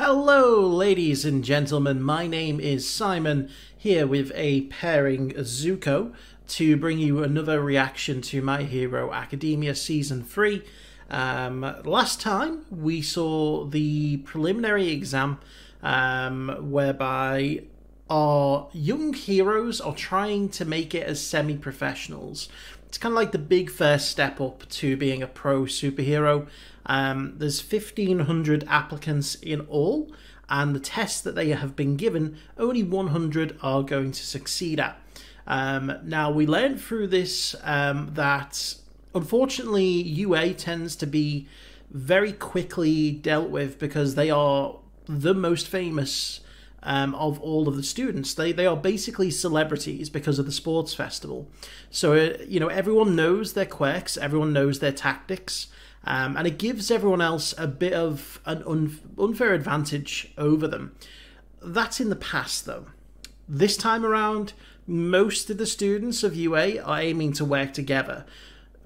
Hello, ladies and gentlemen. My name is Simon, here with a pairing Zuko to bring you another reaction to My Hero Academia Season 3. Um, last time we saw the preliminary exam um, whereby our young heroes are trying to make it as semi professionals. It's kind of like the big first step up to being a pro superhero. Um, there's 1,500 applicants in all, and the tests that they have been given, only 100 are going to succeed at. Um, now, we learned through this um, that unfortunately UA tends to be very quickly dealt with because they are the most famous um, of all of the students. They they are basically celebrities because of the sports festival. So uh, you know everyone knows their quirks, everyone knows their tactics, um, and it gives everyone else a bit of an un- unfair advantage over them. That's in the past though. This time around, most of the students of UA are aiming to work together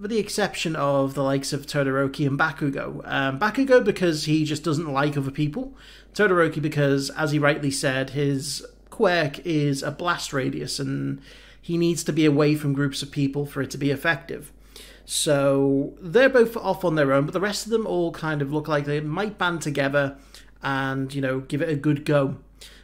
with the exception of the likes of Todoroki and Bakugo. Um, Bakugo because he just doesn't like other people. Todoroki because, as he rightly said, his quirk is a blast radius and he needs to be away from groups of people for it to be effective. So they're both off on their own, but the rest of them all kind of look like they might band together and, you know, give it a good go.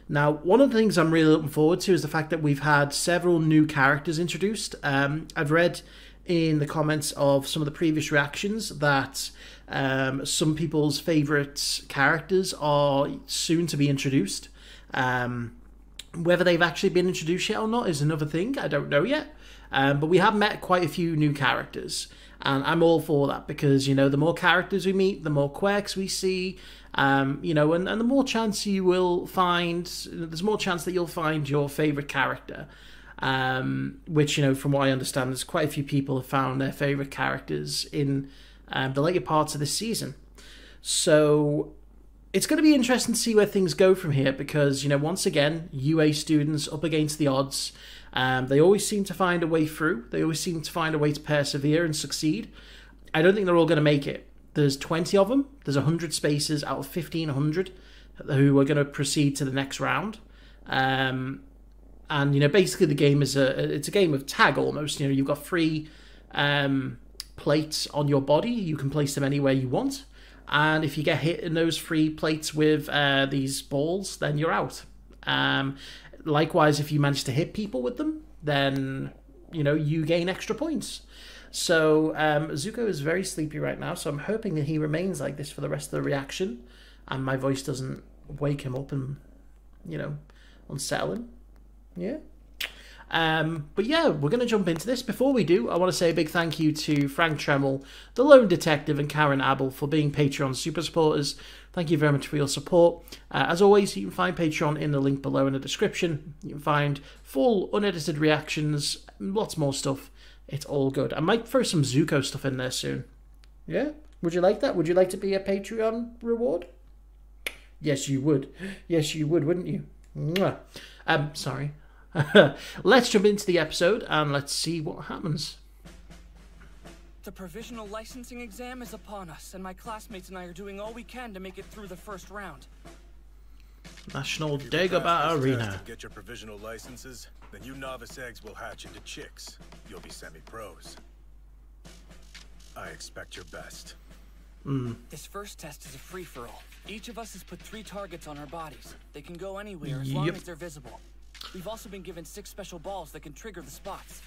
Now, one of the things I'm really looking forward to is the fact that we've had several new characters introduced. Um, I've read in the comments of some of the previous reactions that um, some people's favourite characters are soon to be introduced. Um, whether they've actually been introduced yet or not is another thing. I don't know yet. Um, but we have met quite a few new characters. And I'm all for that because, you know, the more characters we meet, the more quirks we see, um, you know, and, and the more chance you will find, there's more chance that you'll find your favourite character um, which you know from what I understand, there's quite a few people have found their favorite characters in um, the later parts of this season. So it's going to be interesting to see where things go from here because you know once again UA students up against the odds. Um, they always seem to find a way through. They always seem to find a way to persevere and succeed. I don't think they're all going to make it. There's 20 of them. There's 100 spaces out of 1500 who are going to proceed to the next round. Um, and you know basically the game is a it's a game of tag almost. You know you've got three um, plates on your body. You can place them anywhere you want, and if you get hit in those three plates with uh, these balls, then you're out. Um, likewise, if you manage to hit people with them, then you know you gain extra points. So um, Zuko is very sleepy right now, so I'm hoping that he remains like this for the rest of the reaction, and my voice doesn't wake him up and you know unsettle him. Yeah. Um, but yeah, we're going to jump into this. Before we do, I want to say a big thank you to Frank Tremel, The Lone Detective, and Karen Abel for being Patreon super supporters. Thank you very much for your support. Uh, as always, you can find Patreon in the link below in the description. You can find full unedited reactions, lots more stuff. It's all good. I might throw some Zuko stuff in there soon. Yeah? Would you like that? Would you like to be a Patreon reward? Yes, you would. Yes, you would, wouldn't you? Mwah. Um, sorry. let's jump into the episode and let's see what happens. The provisional licensing exam is upon us, and my classmates and I are doing all we can to make it through the first round. National Takoba Arena. To get your provisional licenses, then you novice eggs will hatch into chicks. You'll be semi-pros. I expect your best. Mm. This first test is a free-for-all. Each of us has put three targets on our bodies. They can go anywhere as long as they're visible. We've also been given six special balls that can trigger the spots.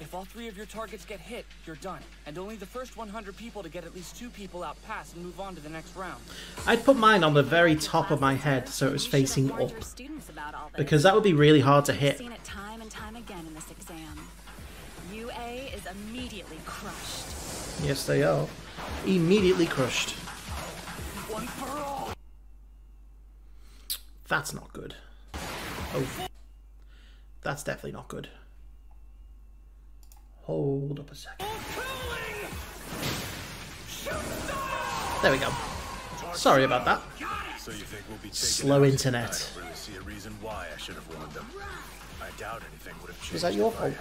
If all three of your targets get hit, you're done. And only the first 100 people to get at least two people out pass and move on to the next round. I'd put mine on the very top of my head so it was facing up. Because that would be really hard to hit. Seen it time and time again in this exam. UA is immediately crushed. Yes, they are. Immediately crushed. One for all. That's not good. Oh. That's definitely not good. Hold up a second. There we go. Sorry about that. So you think we'll be Slow internet. I don't really see a reason why I should have warned them. I doubt anything would have changed Was that your fault?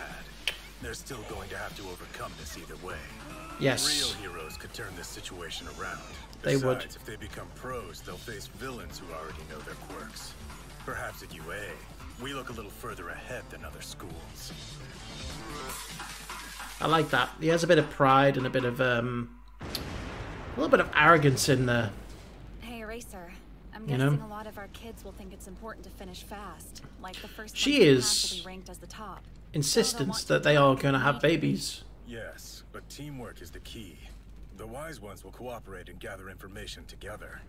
They're still going to have to overcome this either way. Yes. Real heroes could turn this situation around. They Besides, would. if they become pros, they'll face villains who already know their quirks. Perhaps at UA, we look a little further ahead than other schools. I like that. He has a bit of pride and a bit of um, a little bit of arrogance in there. Hey, Eraser. I'm You guessing know? a lot of our kids will think it's important to finish fast. Like the first She is pass will be ranked as the top. Insistence that they are going to have babies. Yes, but teamwork is the key. The wise ones will cooperate and gather information together.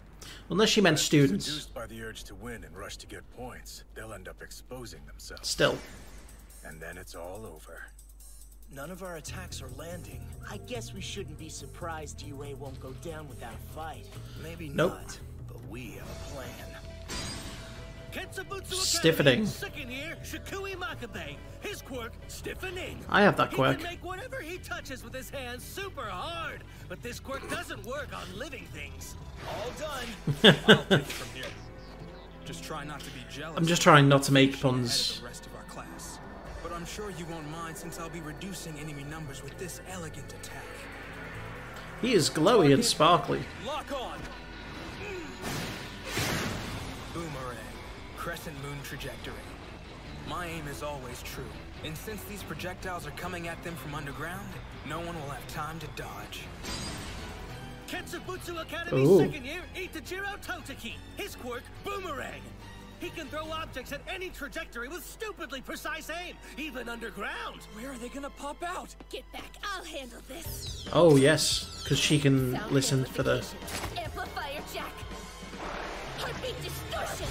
Unless she meant students. Seduced by the urge to win and rush to get points, they'll end up exposing themselves. Still. And then it's all over. None of our attacks are landing. I guess we shouldn't be surprised UA won't go down without a fight. Maybe Nope. not, but we have a plan. Stiffening. Academy, Second year, Shikui Makabe. His quirk, stiffening. I have that He quirk. can make whatever he touches with his hands super hard, but this quirk doesn't work on living things. All done. I'll take it from here. Just try not to be jealous. I'm just trying not to make puns. rest of our class. But I'm sure you won't mind since I'll be reducing enemy numbers with this elegant attack. He is glowy and sparkly. Lock on. Boomerang. Crescent moon trajectory. My aim is always true. And since these projectiles are coming at them from underground, no one will have time to dodge. Ketsubutsu Academy, Ooh. second year, Itejiro Toteki. His quirk, Boomerang. He can throw objects at any trajectory with stupidly precise aim, even underground. Where are they gonna pop out? Get back, I'll handle this. Oh, yes. Because she can Sound listen for the. Amplifier jack. Heartbeat distortion.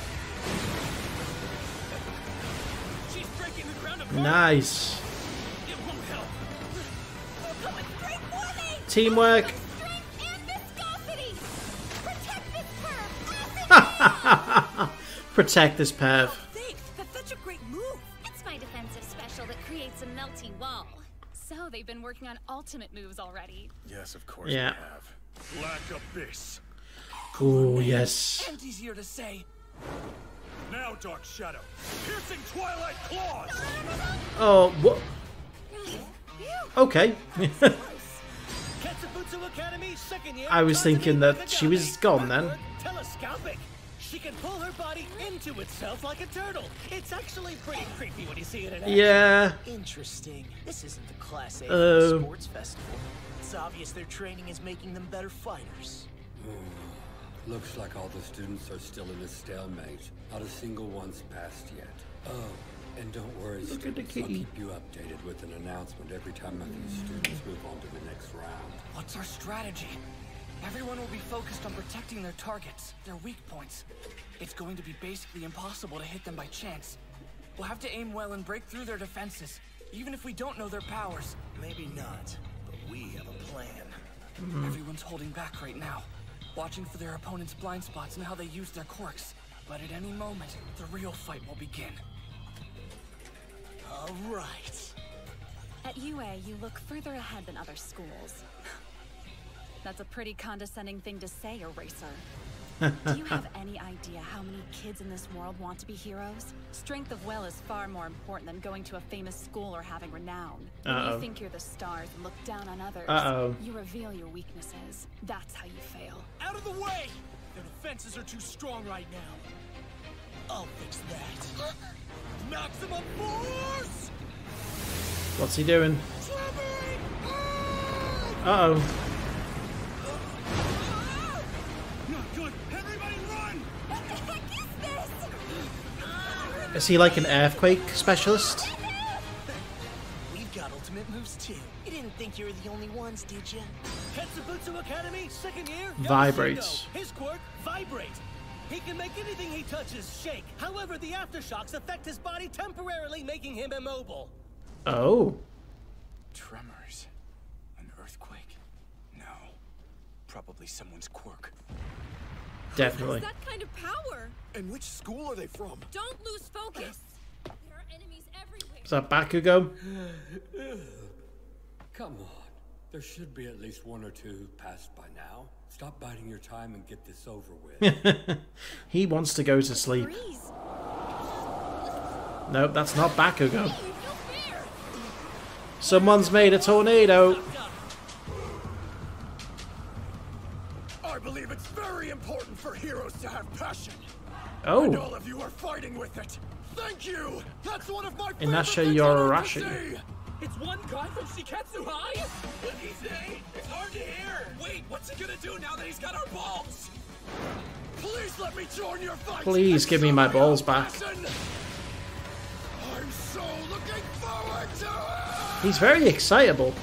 She's breaking the ground. Nice. It won't help. They're coming straight for me. Teamwork. Strength and viscosity. Protect this curve. Acid. Protect this perv. Oh, thanks. That's such a great move. It's my defensive special that creates a melty wall. So they've been working on ultimate moves already. Yes, of course Yeah. we have. Black Abyss. Oh, yes. And easier to say. Now, Dark Shadow. Piercing Twilight Claws. Oh, what? Okay. Academy, second year. I was thinking that she was gone then. Telescopic. She can pull her body into itself like a turtle. It's actually pretty creepy when you see it in action. yeah. Interesting. This isn't the Class A Oh. sports festival. It's obvious their training is making them better fighters. Hmm. Looks like all the students are still in a stalemate. Not a single one's passed yet. Oh, and don't worry, at the students. I'll keep you updated with an announcement every time a few students move on to the next round. What's our strategy? Everyone will be focused on protecting their targets, their weak points. It's going to be basically impossible to hit them by chance. We'll have to aim well and break through their defenses, even if we don't know their powers. Maybe not, but we have a plan. Everyone's holding back right now, watching for their opponent's blind spots and how they use their quirks. But at any moment, the real fight will begin. All right. At UA, you look further ahead than other schools. That's a pretty condescending thing to say, Eraser. Do you have any idea how many kids in this world want to be heroes? Strength of will is far more important than going to a famous school or having renown. When Uh-oh. you think you're the stars and look down on others, Uh-oh. you reveal your weaknesses. That's how you fail. Out of the way! Their defenses are too strong right now. I'll fix that. Maximum force! What's he doing? Uh oh. Good! Everybody run! What the heck is this? Is he like an earthquake specialist? We've got ultimate moves too. You didn't think you were the only ones, did you? Ketsubutsu Academy, second year. Vibrates. His quirk, Vibrate. He can make anything he touches shake. However, the aftershocks affect his body temporarily, making him immobile. Oh. Tremors. An earthquake. No. Probably someone's quirk. Definitely. That kind of power. And which school are they from? Don't lose focus. There are enemies everywhere. Is that Bakugo? Come on. There should be at least one or two passed by now. Stop biding your time and get this over with. He wants to go to sleep. Nope, that's not Bakugo. Someone's made a tornado. Very important for heroes to have passion. Oh. And all of you are fighting with it. Thank you. That's one of my Inasa favorite things I learned to Yoarashi. see. It's one guy from Shiketsu High? What'd he say? It's hard to hear. Wait, what's he gonna do now that he's got our balls? Please let me join your fight. Please give me my balls back. I'm so looking forward to it. He's very excitable.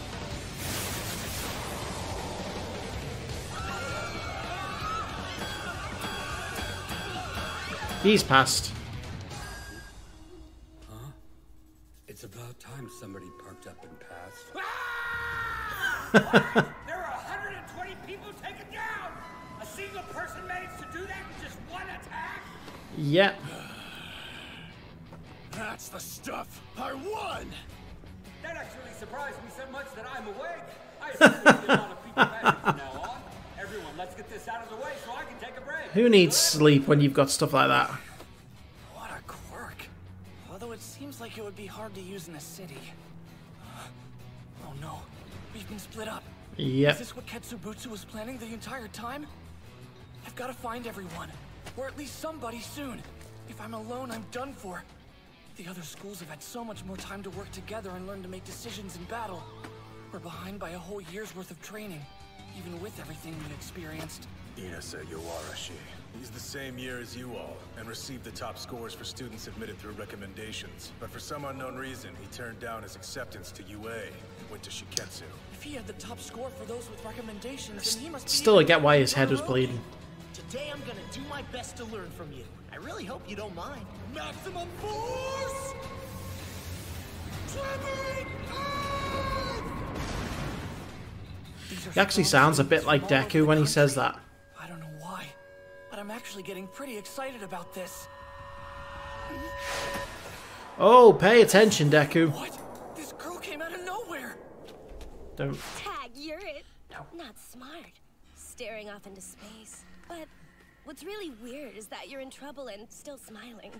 He's passed. Huh? It's about time somebody perked up and passed. Ah! There are 120 people taken down! A single person managed to do that in just one attack? Yeah. That's the stuff. I won. That actually surprised me so much that I'm awake. I assume we see a lot of people magic way so I can take a break. Who needs sleep when you've got stuff like that? What a quirk. Although it seems like it would be hard to use in a city. Uh, oh no, we've been split up. Yep. Is this what Ketsubutsu was planning the entire time? I've got to find everyone, or at least somebody soon. If I'm alone, I'm done for. The other schools have had so much more time to work together and learn to make decisions in battle. We're behind by a whole year's worth of training, even with everything we've experienced. Inasa Yoarashi. He's the same year as you all, and received the top scores for students admitted through recommendations. But for some unknown reason, he turned down his acceptance to UA and went to Shiketsu. If he had the top score for those with recommendations, then he must be Still, I get why his head was bleeding. Today I'm gonna do my best to learn from you. I really hope you don't mind. Maximum force! Ah! These He actually sounds a bit like from all over Deku when he says that. I'm actually getting pretty excited about this. Oh, pay attention, Deku. What? This girl came out of nowhere. Don't. Tag, you're it. No. Not smart. Staring off into space. But what's really weird is that you're in trouble and still smiling.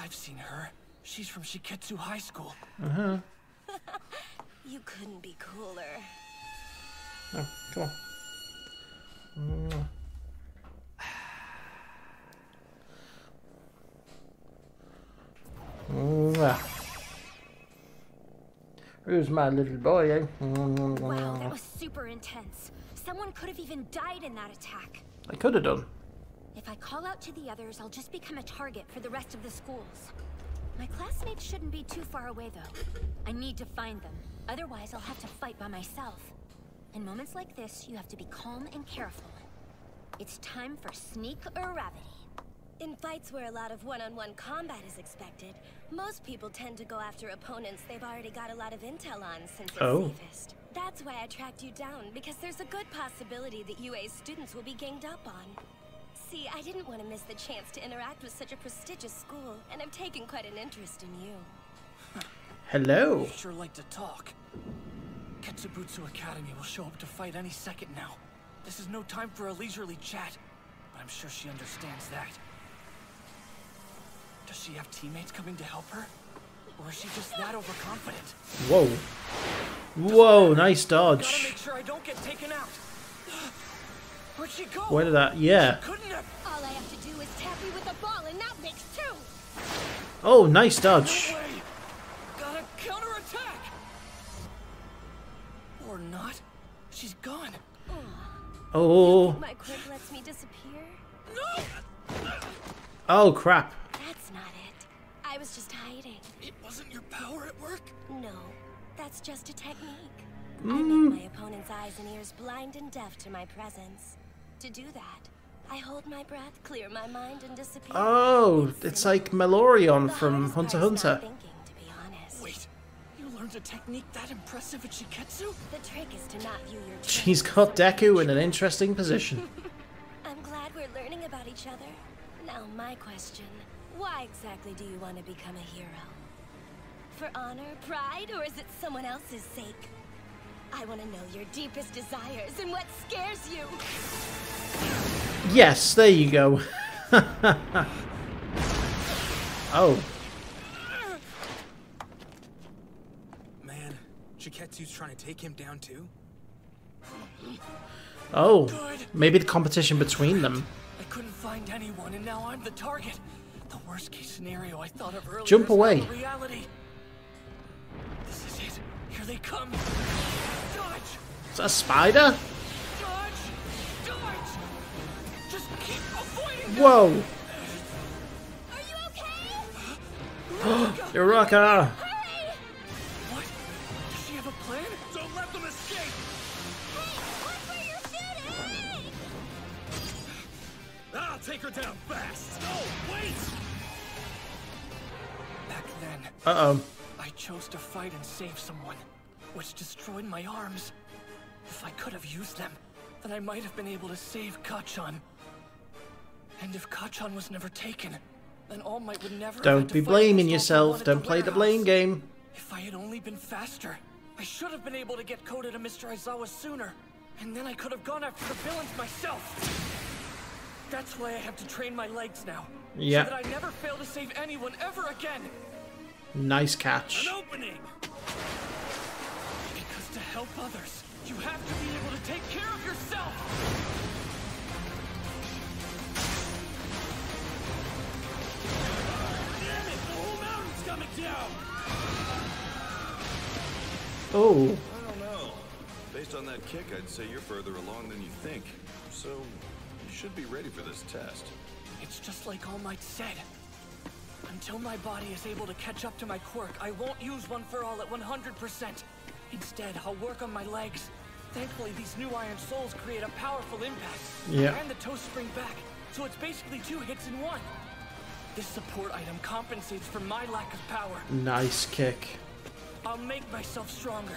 I've seen her. She's from Shiketsu High School. Uh huh. You couldn't be cooler. Oh, come on. Mm. Mwah. Who's my little boy, eh? Wow, that was super intense. Someone could have even died in that attack. I could have done. If I call out to the others, I'll just become a target for the rest of the schools. My classmates shouldn't be too far away, though. I need to find them. Otherwise, I'll have to fight by myself. In moments like this, you have to be calm and careful. It's time for sneak or gravity. In fights where a lot of one-on-one combat is expected, most people tend to go after opponents they've already got a lot of intel on since it's Oh. safest. That's why I tracked you down, because there's a good possibility that UA's students will be ganged up on. See, I didn't want to miss the chance to interact with such a prestigious school, and I've taken quite an interest in you. Hello. You sure like to talk. Ketsubutsu Academy will show up to fight any second now. This is no time for a leisurely chat, but I'm sure she understands that. Does she have teammates coming to help her? Or is she just that overconfident? Whoa. Whoa, nice Gotta dodge. make sure I don't get taken out. Where'd she go? Where did that? Yeah. Couldn't have. All I have to do is tap you with a ball, and that makes two! Oh, nice dodge. No way. Gotta counterattack. Or not. She's gone. Oh. My quirk lets me disappear? No! Oh, crap. That's not it. I was just hiding. It wasn't your power at work? No, that's just a technique. Hmm. I make my opponent's eyes and ears blind and deaf to my presence. To do that, I hold my breath, clear my mind, and disappear. Oh, it's like Meleoron from Hunter Hunter. thinking, to be honest. Wait, you learned a technique that impressive at Shiketsu? The trick is to not view your She's training got Deku in an interesting position. I'm glad we're learning about each other. Now, my question. Why exactly do you want to become a hero? For honor, pride, or is it someone else's sake? I want to know your deepest desires and what scares you. Yes, there you go. oh, Man, Shiketsu's trying to take him down too? Oh, maybe the competition between them. I couldn't find anyone, and now I'm the target. The worst case scenario I thought of earlier. Jump away. the Reality. This is it. Here they come. Dodge! Is that a spider? Dodge! Dodge! Just keep avoiding them. Whoa! Are you okay? Uraka! What? Does she have a plan? Don't let them escape! Watch where you're shooting! I'll take her down fast! Oh, wait! Then, Uh oh. I chose to fight and save someone, which destroyed my arms. If I could have used them, then I might have been able to save Kacchan. And if Kacchan was never taken, then All Might would never Don't be blaming yourself. Don't play the blame game. If I had only been faster, I should have been able to get Koda to Mr. Aizawa sooner. And then I could have gone after the villains myself. That's why I have to train my legs now. Yeah. So that I never fail to save anyone ever again. Nice catch. An opening! Because to help others, you have to be able to take care of yourself. Damn it! The whole mountain's coming down! Oh, I don't know. Based on that kick, I'd say you're further along than you think. So, you should be ready for this test. It's just like All Might said. Until my body is able to catch up to my quirk, I won't use one for all at 100%. Instead, I'll work on my legs. Thankfully, these new Iron Soles create a powerful impact. Yeah. And the toes spring back, so it's basically two hits in one. This support item compensates for my lack of power. nice kick. I'll make myself stronger.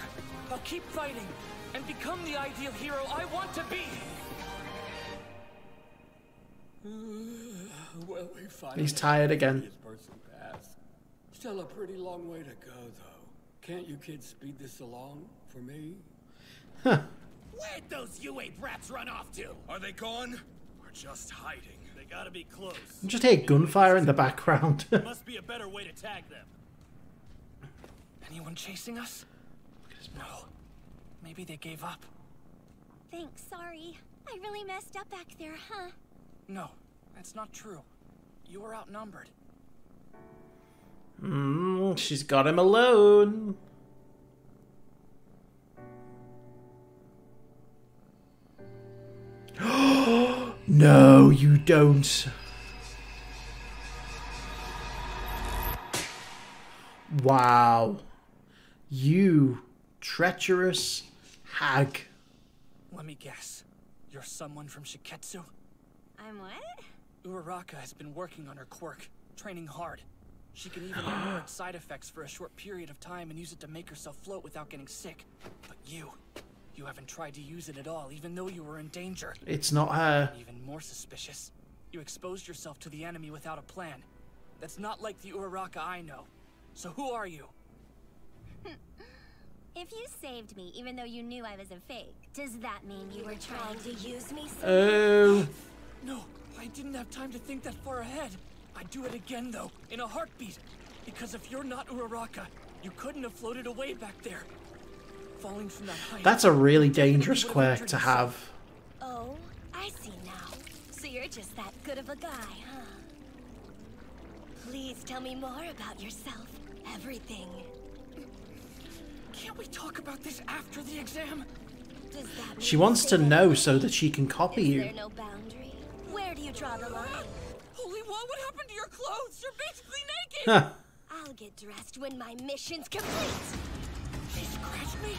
I'll keep fighting and become the ideal hero I want to be. Well, we finally He's tired again. this person passed. Still a pretty long way to go, though. Can't you kids speed this along for me? Where'd those UA brats run off to? Are they gone? Or just hiding? They gotta be close. Just hear gunfire in the background. Must be a better way to tag them. Anyone chasing us? No. Maybe they gave up. Thanks, sorry. I really messed up back there, huh? No, that's not true. You were outnumbered. Mm, she's got him alone. no, you don't. Wow. You treacherous hag. Let me guess. You're someone from Shiketsu? I'm what? Uraraka has been working on her quirk, training hard. She can even ignore its side effects for a short period of time and use it to make herself float without getting sick. But you, you haven't tried to use it at all, even though you were in danger. It's not her. Even more suspicious, you exposed yourself to the enemy without a plan. That's not like the Uraraka I know. So who are you? If you saved me even though you knew I was a fake, does that mean you were trying to use me? Oh. No, I didn't have time to think that far ahead. I'd do it again, though, in a heartbeat. Because if you're not Uraraka, you couldn't have floated away back there. Falling from that height. That's a really dangerous quirk to have. Oh, I see now. So you're just that good of a guy, huh? Please tell me more about yourself. Everything. Can't we talk about this after the exam? Does that mean She wants to know so that she can copy you. there no boundary? Where do you draw the line? Holy what? What happened to your clothes? You're basically naked! Huh. I'll get dressed when my mission's complete. She scratched me?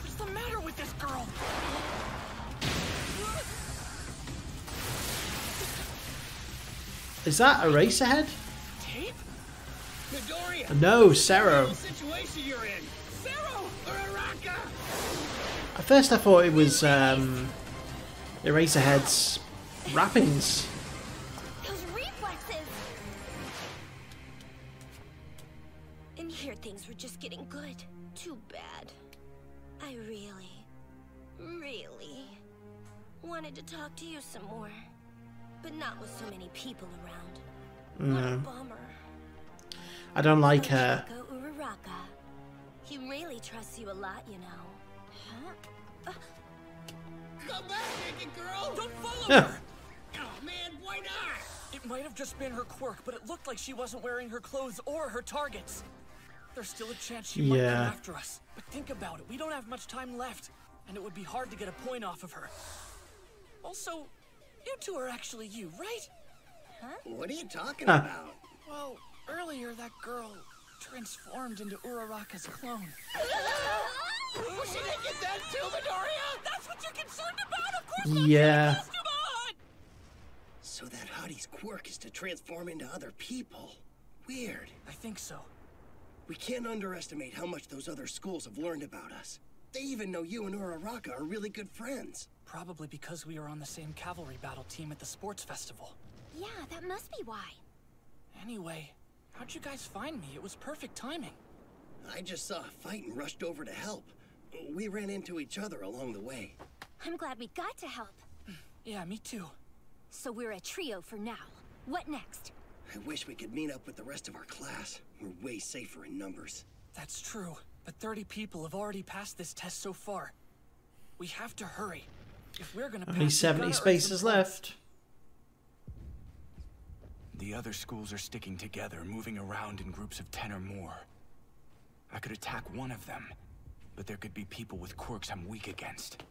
What's the matter with this girl? Is that Eraserhead? Tape? Midoriya! No, Sero. Situation you're in? Sero or Araka? At first I thought it was um, Eraserhead's wrappings. Really, really wanted to talk to you some more. But not with so many people around. What a No. bummer. I don't like her. Uraraka. he really trusts you a lot, you know. Huh? Come back, naked girl! Don't follow her! Oh man, why not? It might have just been her quirk, but it looked like she wasn't wearing her clothes or her targets. There's still a chance she might come after us. But think about it, we don't have much time left, and it would be hard to get a point off of her. Also, you two are actually you, right? Huh? What are you talking Huh. about? Well, earlier that girl transformed into Uraraka's clone. Oh, she didn't get that too, Midoriya! That's what you're concerned about, of course! Yeah. So that Hottie's quirk is to transform into other people. Weird. I think so. We can't underestimate how much those other schools have learned about us. They even know you and Uraraka are really good friends. Probably because we were on the same cavalry battle team at the sports festival. Yeah, that must be why. Anyway, how'd you guys find me? It was perfect timing. I just saw a fight and rushed over to help. We ran into each other along the way. I'm glad we got to help. Hmm, yeah, me too. So we're a trio for now. What next? I wish we could meet up with the rest of our class. We're way safer in numbers. That's true, but 30 people have already passed this test so far. We have to hurry. If we're gonna Only pass, 70 gotta spaces left. The other schools are sticking together, moving around in groups of 10 or more. I could attack one of them, but there could be people with quirks I'm weak against.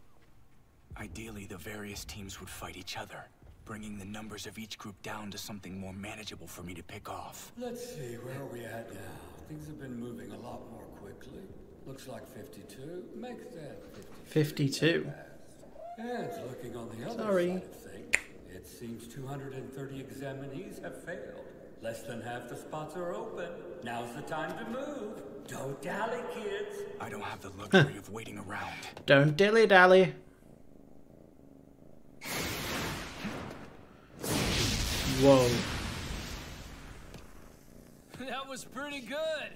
Ideally, the various teams would fight each other, bringing the numbers of each group down to something more manageable for me to pick off. Let's see, where are we at now? Things have been moving a lot more quickly. Looks like 52. Makes that 52. 52. And looking on the other Sorry. side of things, it seems 230 examinees have failed. Less than half the spots are open. Now's the time to move. Don't dally, kids. I don't have the luxury of waiting around. Don't dilly dally. Whoa. That was pretty good.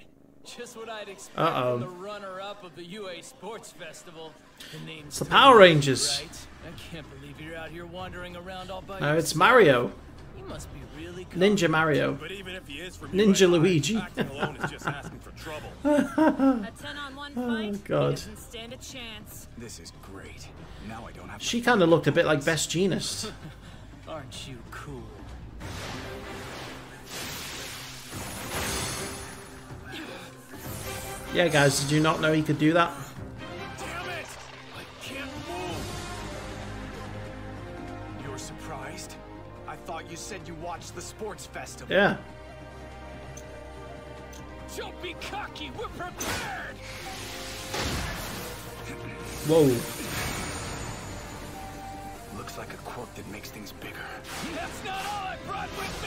Just what I'd expect Uh-oh. from the runner-up of the UA Sports Festival. The name's It's the Power Rangers. Right? I can't believe you're out here wandering around all by No, it's. Mario. You must be really Ninja Mario. But even if he is from Ninja UAI, Luigi. acting alone is just asking for trouble. A 10 on one Oh, fight, God. he doesn't stand a chance. This is great. Now I don't have She kind of looked a bit like Best Jeanist. Aren't you cool? Yeah, guys, did you not know he could do that? Damn it! I can't move! You're surprised? I thought you said you watched the sports festival. Yeah. Don't be cocky. We're prepared. Whoa. Looks like a quirk that makes things bigger. That's not all I brought with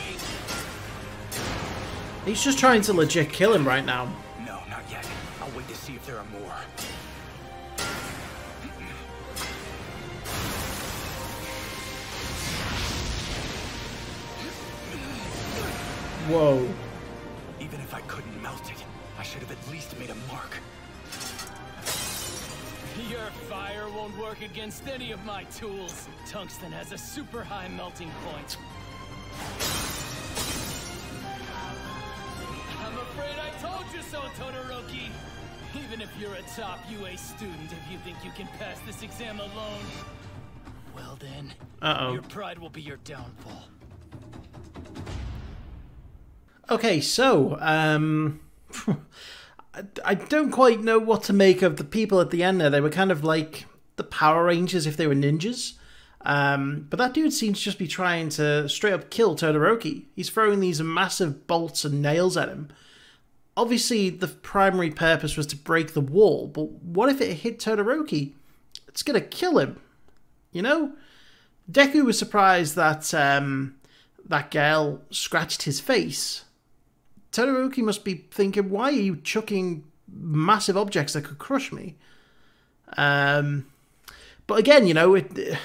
me. He's just trying to legit kill him right now. No, not yet. I'll wait to see if there are more. Whoa. Won't work against any of my tools. Tungsten has a super high melting point. I'm afraid I told you so, Todoroki. Even if you're a top UA student, if you think you can pass this exam alone, well then, Uh-oh. your pride will be your downfall. Okay, so um, I, I don't quite know what to make of the people at the end there. They were kind of like the Power Rangers if they were ninjas. Um, but that dude seems to just be trying to straight up kill Todoroki. He's throwing these massive bolts and nails at him. Obviously, the primary purpose was to break the wall, but what if it hit Todoroki? It's gonna kill him. You know? Deku was surprised that um, that girl scratched his face. Todoroki must be thinking, why are you chucking massive objects that could crush me? Um, but again, you know, it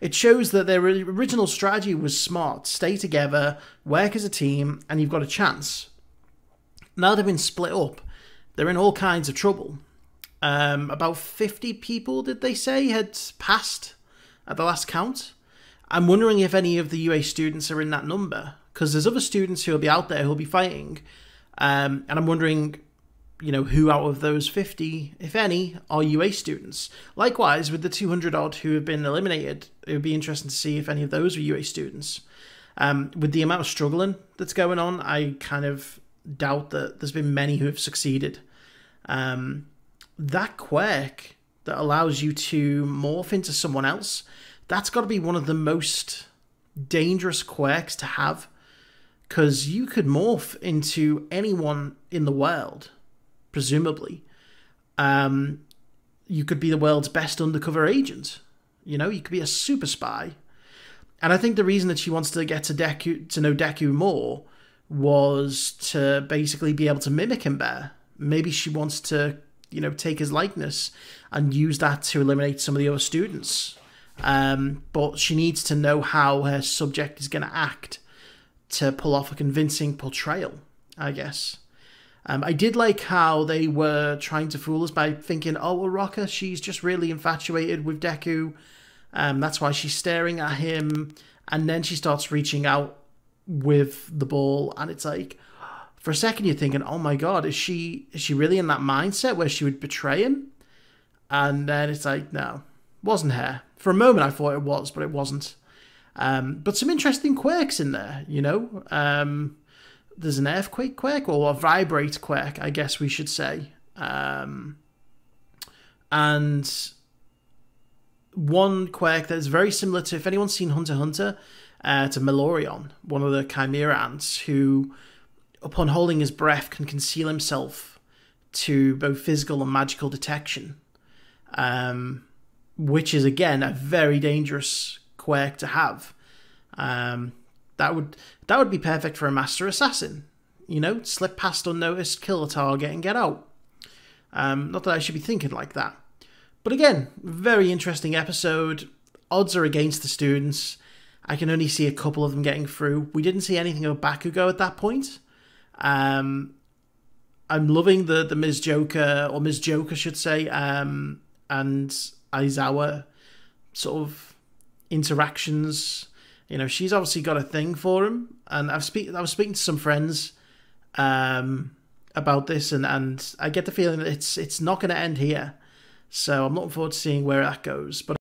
it shows that their original strategy was smart. Stay together, work as a team, and you've got a chance. Now they've been split up. They're in all kinds of trouble. Um, about 50 people, did they say, had passed at the last count? I'm wondering if any of the UA students are in that number because there's other students who will be out there who'll be fighting, um, and I'm wondering you know, who out of those 50, if any, are UA students. Likewise, with the 200 odd who have been eliminated, it would be interesting to see if any of those were UA students. Um, with the amount of struggling that's going on, I kind of doubt that there's been many who have succeeded. Um, that quirk that allows you to morph into someone else, that's got to be one of the most dangerous quirks to have because you could morph into anyone in the world, presumably. Um, you could be the world's best undercover agent. You know, you could be a super spy. And I think the reason that she wants to get to Deku to know Deku more was to basically be able to mimic him better. Maybe she wants to, you know, take his likeness and use that to eliminate some of the other students. Um, but she needs to know how her subject is going to act to pull off a convincing portrayal, I guess. Um, I did like how they were trying to fool us by thinking, oh, well, Rocker, she's just really infatuated with Deku. Um, that's why she's staring at him. And then she starts reaching out with the ball. And it's like, for a second, you're thinking, oh my God, is she, is she really in that mindset where she would betray him? And then it's like, no, wasn't her. For a moment, I thought it was, but it wasn't. Um, but some interesting quirks in there, you know. Um, there's an earthquake quirk or a vibrate quirk, I guess we should say. Um, and one quirk that is very similar to, if anyone's seen Hunter Hunter, uh, to Meleoron, one of the Chimera ants, who, upon holding his breath, can conceal himself to both physical and magical detection. Um, which is again a very dangerous quirk to have. Um, that would that would be perfect for a master assassin. You know, slip past unnoticed, kill a target, and get out. Um, not that I should be thinking like that, but again, very interesting episode. Odds are against the students. I can only see a couple of them getting through. We didn't see anything of Bakugo at that point. Um, I'm loving the the Ms. Joker or Ms. Joker, should say, um, and Aizawa sort of interactions. You know, she's obviously got a thing for him, and I've speak I was speaking to some friends um, about this, and and I get the feeling that it's it's not going to end here. So I'm looking forward to seeing where that goes. But